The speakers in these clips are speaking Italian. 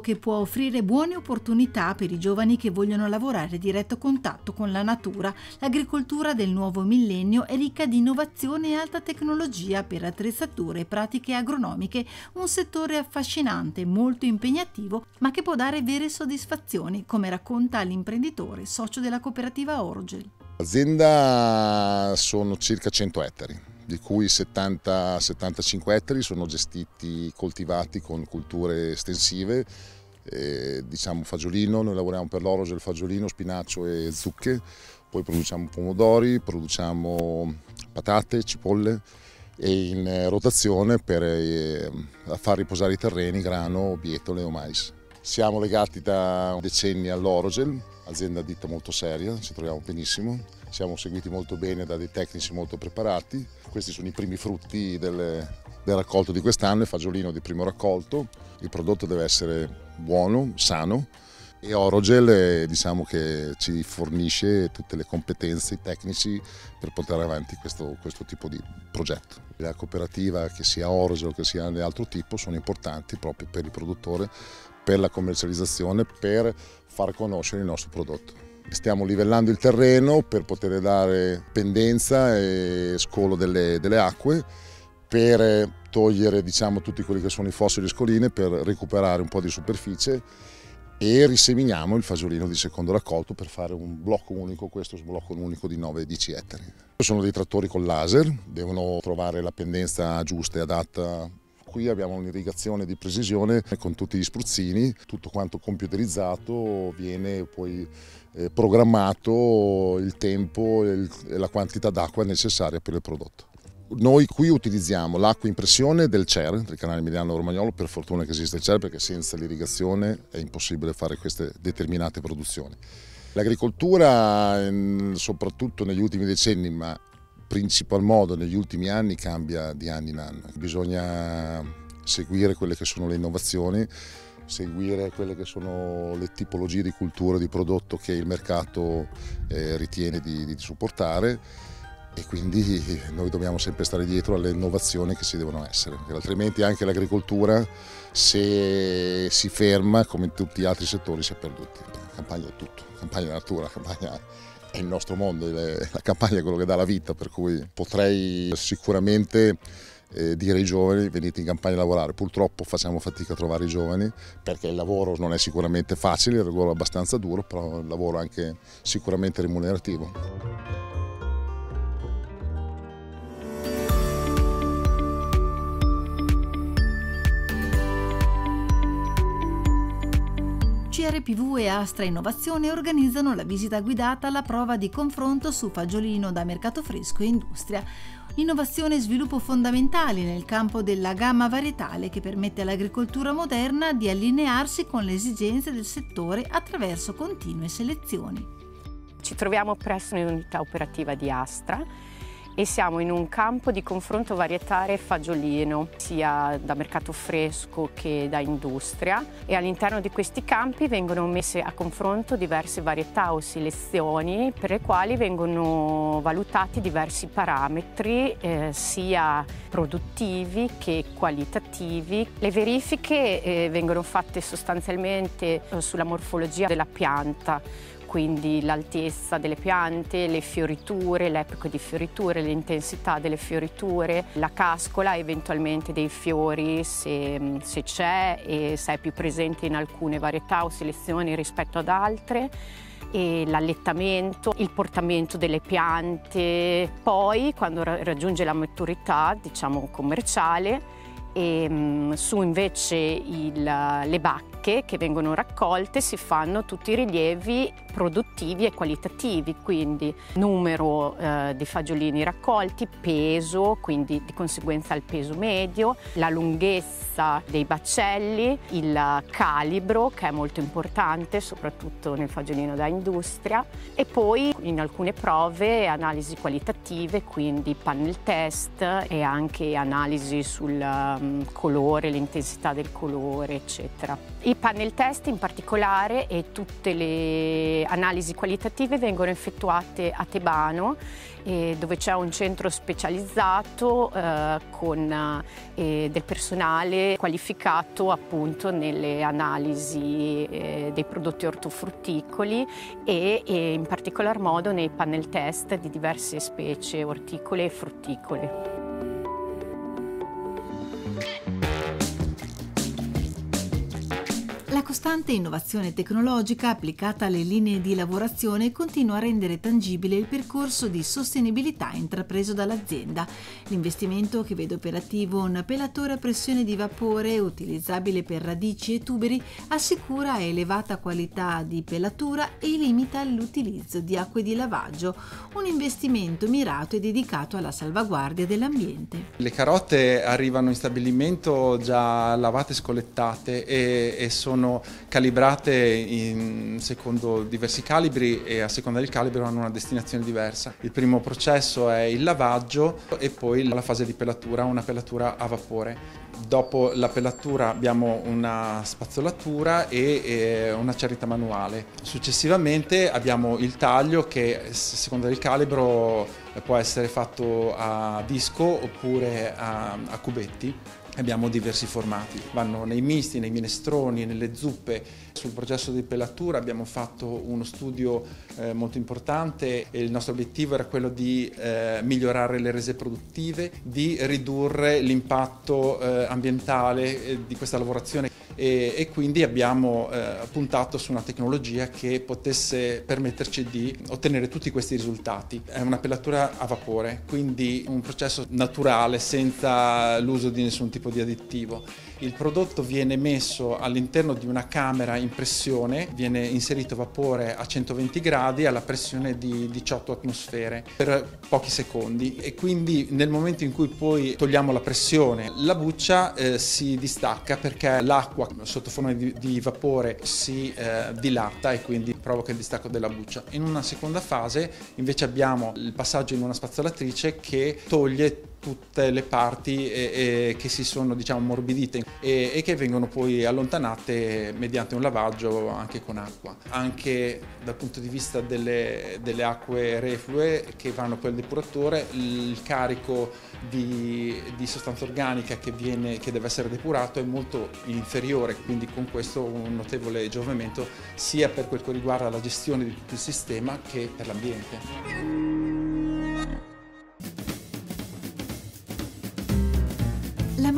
che può offrire buone opportunità per i giovani che vogliono lavorare a diretto contatto con la natura. L'agricoltura del nuovo millennio è ricca di innovazione e alta tecnologia per attrezzature e pratiche agronomiche, un settore affascinante, molto impegnativo, ma che può dare vere soddisfazioni, come racconta l'imprenditore socio della cooperativa Orgel. L'azienda sono circa 100 ettari di cui 70-75 ettari sono gestiti, coltivati con culture estensive, eh, diciamo fagiolino, noi lavoriamo per l'orogel, fagiolino, spinaccio e zucche, poi produciamo pomodori, produciamo patate, cipolle e in rotazione per eh, far riposare i terreni grano, bietole o mais. Siamo legati da decenni all'Orogel, azienda ditta molto seria, ci troviamo benissimo, siamo seguiti molto bene da dei tecnici molto preparati. Questi sono i primi frutti del, del raccolto di quest'anno, il fagiolino di primo raccolto. Il prodotto deve essere buono, sano e Orogel diciamo che ci fornisce tutte le competenze tecnici per portare avanti questo, questo tipo di progetto. La cooperativa che sia Orogel o che sia di altro tipo sono importanti proprio per il produttore, per la commercializzazione, per far conoscere il nostro prodotto. Stiamo livellando il terreno per poter dare pendenza e scolo delle, delle acque per togliere diciamo, tutti quelli che sono i fossili e scoline per recuperare un po' di superficie e riseminiamo il fagiolino di secondo raccolto per fare un blocco unico, questo è un blocco unico di 9-10 ettari. Sono dei trattori con laser, devono trovare la pendenza giusta e adatta Qui abbiamo un'irrigazione di precisione con tutti gli spruzzini, tutto quanto computerizzato, viene poi eh, programmato il tempo e la quantità d'acqua necessaria per il prodotto. Noi qui utilizziamo l'acqua in pressione del CER, del canale Emiliano Romagnolo, per fortuna che esiste il CER perché senza l'irrigazione è impossibile fare queste determinate produzioni. L'agricoltura, soprattutto negli ultimi decenni, ma principal modo negli ultimi anni cambia di anno in anno. Bisogna seguire quelle che sono le innovazioni, seguire quelle che sono le tipologie di cultura, di prodotto che il mercato eh, ritiene di, di supportare e quindi noi dobbiamo sempre stare dietro alle innovazioni che si devono essere, altrimenti anche l'agricoltura se si ferma come in tutti gli altri settori si è perduti. La campagna è tutto, la campagna natura, la campagna è il nostro mondo, la campagna è quello che dà la vita, per cui potrei sicuramente eh, dire ai giovani venite in campagna a lavorare. Purtroppo facciamo fatica a trovare i giovani perché il lavoro non è sicuramente facile, il lavoro è abbastanza duro, però è un lavoro anche sicuramente remunerativo. CRPV e Astra Innovazione organizzano la visita guidata alla prova di confronto su fagiolino da mercato fresco e industria. Innovazione e sviluppo fondamentali nel campo della gamma varietale che permette all'agricoltura moderna di allinearsi con le esigenze del settore attraverso continue selezioni. Ci troviamo presso un'unità operativa di Astra e siamo in un campo di confronto varietare fagiolino, sia da mercato fresco che da industria e all'interno di questi campi vengono messe a confronto diverse varietà o selezioni per le quali vengono valutati diversi parametri eh, sia produttivi che qualitativi. Le verifiche eh, vengono fatte sostanzialmente eh, sulla morfologia della pianta, quindi l'altezza delle piante, le fioriture, l'epoca di fioriture, l'intensità delle fioriture, la cascola eventualmente dei fiori se, se c'è e se è più presente in alcune varietà o selezioni rispetto ad altre l'allettamento, il portamento delle piante, poi quando raggiunge la maturità diciamo commerciale e mm, su invece il, le bacche che vengono raccolte si fanno tutti i rilievi produttivi e qualitativi, quindi numero eh, di fagiolini raccolti, peso, quindi di conseguenza il peso medio, la lunghezza dei baccelli, il calibro che è molto importante soprattutto nel fagiolino da industria e poi in alcune prove analisi qualitative, quindi panel test e anche analisi sul um, colore, l'intensità del colore, eccetera. I panel test in particolare e tutte le analisi qualitative vengono effettuate a Tebano eh, dove c'è un centro specializzato eh, con eh, del personale qualificato appunto nelle analisi eh, dei prodotti ortofrutticoli e, e in particolar modo nei panel test di diverse specie orticole e frutticole. Costante innovazione tecnologica applicata alle linee di lavorazione continua a rendere tangibile il percorso di sostenibilità intrapreso dall'azienda. L'investimento che vede operativo un pelatore a pressione di vapore utilizzabile per radici e tuberi assicura elevata qualità di pelatura e limita l'utilizzo di acque di lavaggio, un investimento mirato e dedicato alla salvaguardia dell'ambiente. Le carote arrivano in stabilimento già lavate e scolettate e, e sono calibrate in secondo diversi calibri e a seconda del calibro hanno una destinazione diversa. Il primo processo è il lavaggio e poi la fase di pelatura, una pelatura a vapore. Dopo la pelatura abbiamo una spazzolatura e, e una cerita manuale. Successivamente abbiamo il taglio che a seconda del calibro può essere fatto a disco oppure a, a cubetti Abbiamo diversi formati, vanno nei misti, nei minestroni, nelle zuppe. Sul processo di pelatura abbiamo fatto uno studio eh, molto importante e il nostro obiettivo era quello di eh, migliorare le rese produttive, di ridurre l'impatto eh, ambientale eh, di questa lavorazione e, e quindi abbiamo eh, puntato su una tecnologia che potesse permetterci di ottenere tutti questi risultati. È una pelatura a vapore, quindi un processo naturale senza l'uso di nessun tipo di additivo. Il prodotto viene messo all'interno di una camera in pressione, viene inserito vapore a 120 gradi alla pressione di 18 atmosfere per pochi secondi e quindi nel momento in cui poi togliamo la pressione la buccia eh, si distacca perché l'acqua sotto forma di, di vapore si eh, dilata e quindi provoca il distacco della buccia. In una seconda fase invece abbiamo il passaggio in una spazzolatrice che toglie tutte le parti eh, eh, che si sono diciamo morbidite e, e, che vengono poi allontanate mediante un lavaggio anche con acqua. Anche dal punto di vista delle, delle acque reflue che vanno poi al depuratore, il carico di, di sostanza organica che, viene, che deve essere depurato è molto inferiore, quindi con questo un notevole giovamento sia per quel che riguarda la gestione di tutto il sistema che per l'ambiente.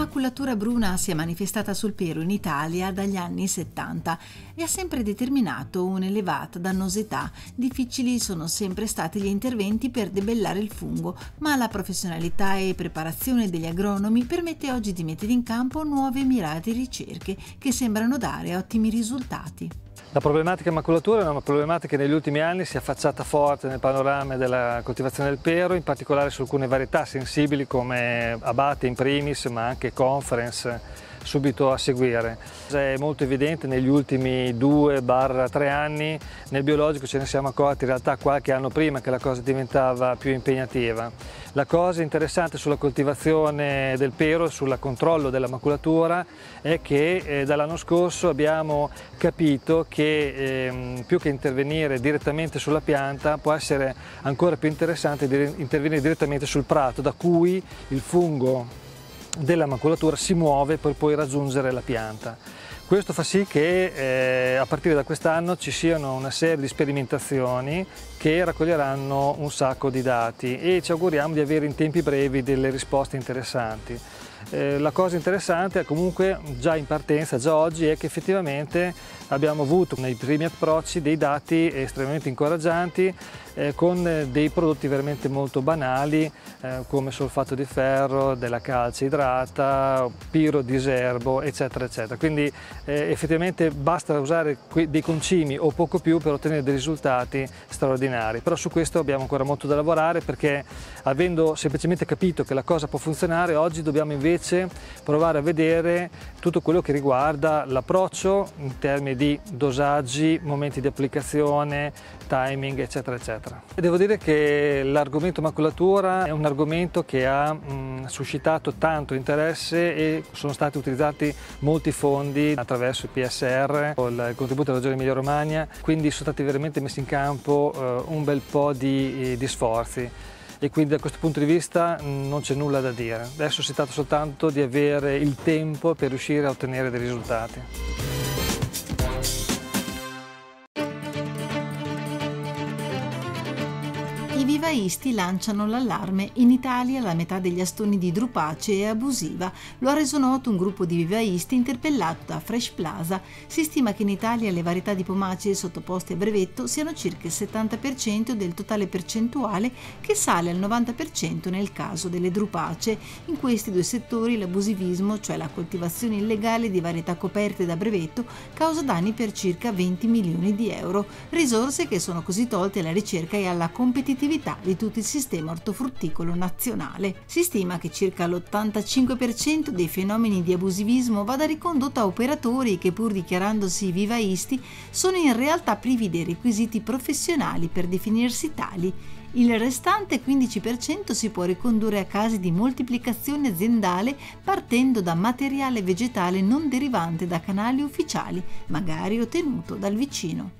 Maculatura bruna si è manifestata sul pero in Italia dagli anni 70 e ha sempre determinato un'elevata dannosità. Difficili sono sempre stati gli interventi per debellare il fungo, ma la professionalità e preparazione degli agronomi permette oggi di mettere in campo nuove mirate ricerche che sembrano dare ottimi risultati. La problematica maculatura è una problematica che negli ultimi anni si è affacciata forte nel panorama della coltivazione del pero, in particolare su alcune varietà sensibili come abate in primis, ma anche conference subito a seguire. È molto evidente negli ultimi 2-3 anni, nel biologico ce ne siamo accorti in realtà qualche anno prima che la cosa diventava più impegnativa. La cosa interessante sulla coltivazione del pero, sul controllo della maculatura, è che eh, dall'anno scorso abbiamo capito che eh, più che intervenire direttamente sulla pianta può essere ancora più interessante intervenire direttamente sul prato da cui il fungo della maculatura si muove per poi raggiungere la pianta. Questo fa sì che eh, a partire da quest'anno ci siano una serie di sperimentazioni che raccoglieranno un sacco di dati e ci auguriamo di avere in tempi brevi delle risposte interessanti. Eh, la cosa interessante comunque già in partenza, già oggi, è che effettivamente abbiamo avuto nei primi approcci dei dati estremamente incoraggianti eh, con dei prodotti veramente molto banali eh, come solfato di ferro, della calce idrata, piro di serbo eccetera eccetera. Quindi eh, effettivamente basta usare dei concimi o poco più per ottenere dei risultati straordinari. Però su questo abbiamo ancora molto da lavorare perché avendo semplicemente capito che la cosa può funzionare oggi dobbiamo invece provare a vedere tutto quello che riguarda l'approccio in termini di dosaggi, momenti di applicazione, timing eccetera eccetera. devo dire che l'argomento maculatura è un argomento che ha mh, suscitato tanto interesse e sono stati utilizzati molti fondi attraverso il PSR o il contributo della Regione Emilia Romagna, quindi sono stati veramente messi in campo eh, un bel po' di, di sforzi e quindi da questo punto di vista non c'è nulla da dire. Adesso si tratta soltanto di avere il tempo per riuscire a ottenere dei risultati. I vivaisti lanciano l'allarme. In Italia la metà degli astoni di Drupace è abusiva. Lo ha reso noto un gruppo di vivaisti interpellato da Fresh Plaza. Si stima che in Italia le varietà di pomace sottoposte a brevetto siano circa il 70% del totale percentuale che sale al 90% nel caso delle Drupace. In questi due settori l'abusivismo, cioè la coltivazione illegale di varietà coperte da brevetto, causa danni per circa 20 milioni di euro, risorse che sono così tolte alla ricerca e alla competitività di tutto il sistema ortofrutticolo nazionale. Si stima che circa l'85% dei fenomeni di abusivismo vada ricondotto a operatori che pur dichiarandosi vivaisti sono in realtà privi dei requisiti professionali per definirsi tali il restante 15% si può ricondurre a casi di moltiplicazione aziendale partendo da materiale vegetale non derivante da canali ufficiali, magari ottenuto dal vicino.